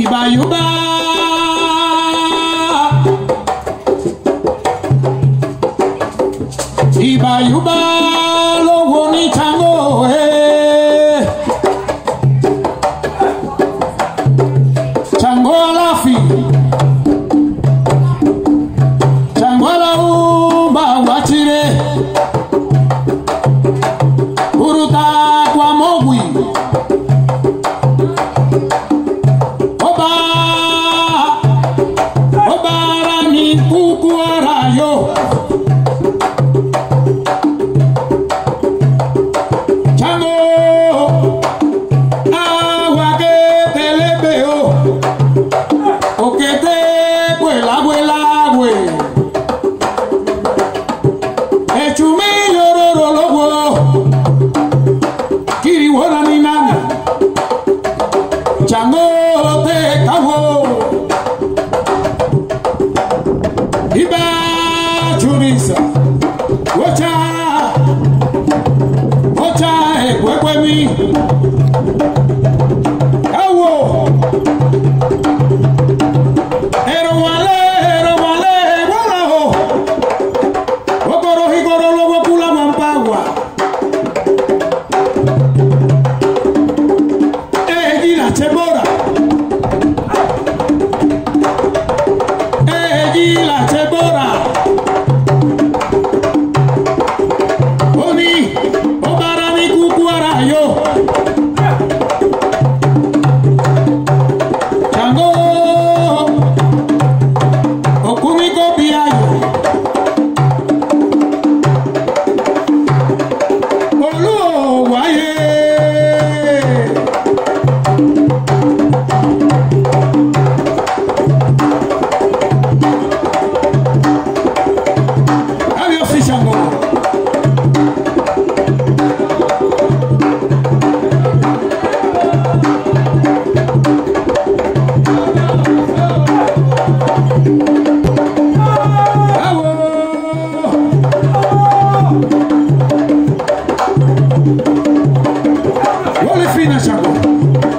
Ibayuba Ibayuba lówó níta. kawo iba churisa wocha wocha ekwekwe mi. defina, Chacó.